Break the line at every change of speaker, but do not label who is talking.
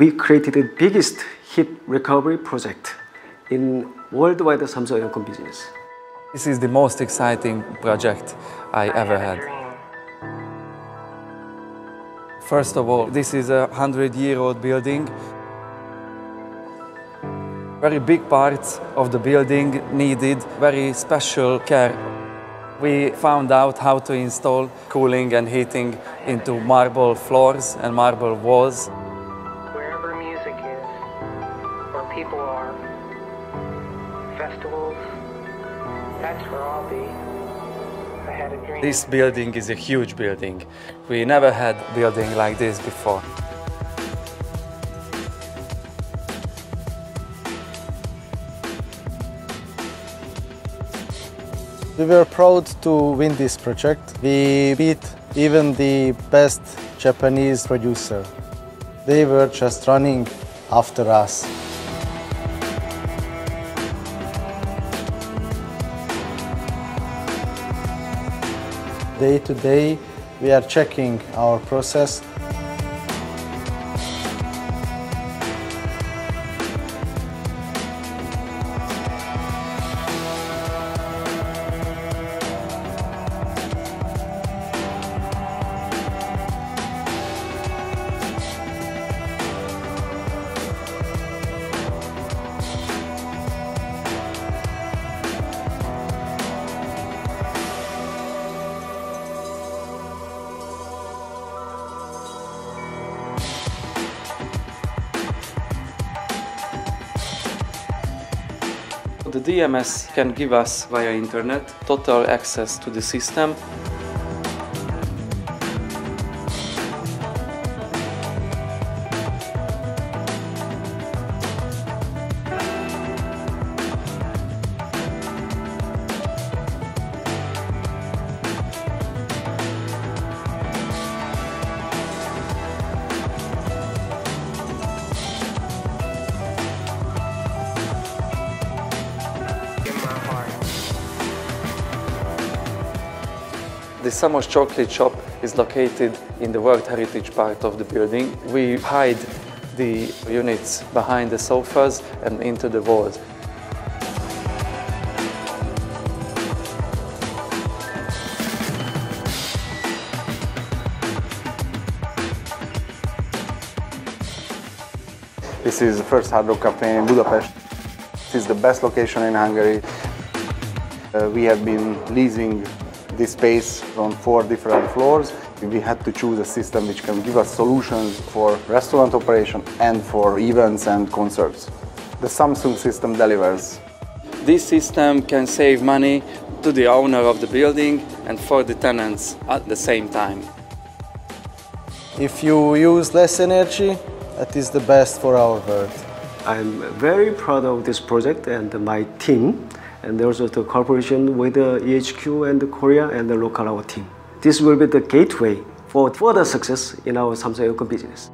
We created the biggest heat recovery project in worldwide Samsung aircon business.
This is the most exciting project I ever had. First of all, this is a 100-year-old building. Very big parts of the building needed very special care. We found out how to install cooling and heating into marble floors and marble walls.
Wherever music is, where people are, festivals, that's where I'll be. I had a dream.
This building is a huge building. We never had a building like this before.
We were proud to win this project. We beat even the best Japanese producer. They were just running after us. Day to day, we are checking our process
The DMS can give us via internet total access to the system. The Szamos chocolate shop is located in the World Heritage part of the building. We hide the units behind the sofas and into the walls.
This is the first Hard Rock Cafe in Budapest. It is the best location in Hungary. Uh, we have been leasing this space on four different floors. We had to choose a system which can give us solutions for restaurant operation and for events and concerts. The Samsung system delivers.
This system can save money to the owner of the building and for the tenants at the same time.
If you use less energy, that is the best for our world.
I'm very proud of this project and my team, and also the cooperation with the EHQ and Korea and the local our team. This will be the gateway for further success in our Samsung Aircon business.